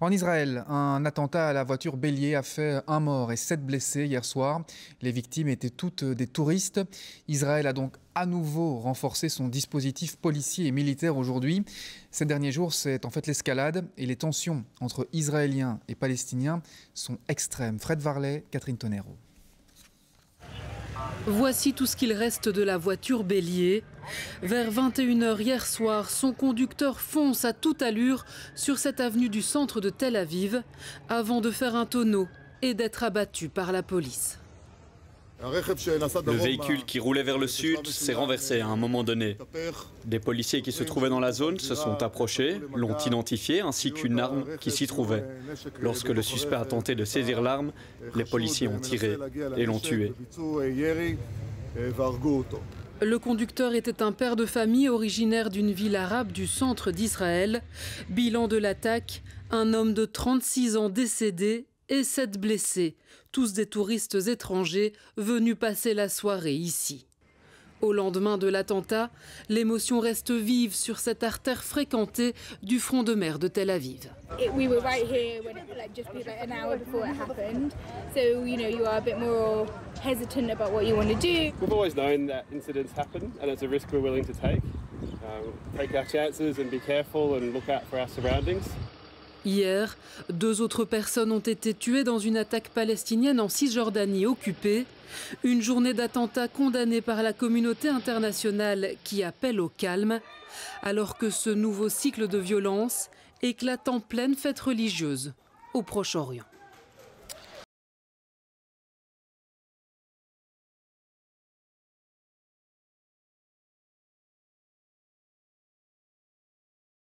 En Israël, un attentat à la voiture bélier a fait un mort et sept blessés hier soir. Les victimes étaient toutes des touristes. Israël a donc à nouveau renforcé son dispositif policier et militaire aujourd'hui. Ces derniers jours, c'est en fait l'escalade et les tensions entre Israéliens et Palestiniens sont extrêmes. Fred Varlet, Catherine Tonero. Voici tout ce qu'il reste de la voiture bélier. Vers 21h hier soir, son conducteur fonce à toute allure sur cette avenue du centre de Tel Aviv avant de faire un tonneau et d'être abattu par la police. Le véhicule qui roulait vers le sud s'est renversé à un moment donné. Des policiers qui se trouvaient dans la zone se sont approchés, l'ont identifié ainsi qu'une arme qui s'y trouvait. Lorsque le suspect a tenté de saisir l'arme, les policiers ont tiré et l'ont tué. Le conducteur était un père de famille originaire d'une ville arabe du centre d'Israël. Bilan de l'attaque, un homme de 36 ans décédé et sept blessés, tous des touristes étrangers venus passer la soirée ici. Au lendemain de l'attentat, l'émotion reste vive sur cette artère fréquentée du front de mer de Tel Aviv. Hier, deux autres personnes ont été tuées dans une attaque palestinienne en Cisjordanie occupée. Une journée d'attentats condamnée par la communauté internationale qui appelle au calme, alors que ce nouveau cycle de violence éclate en pleine fête religieuse au Proche-Orient.